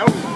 No.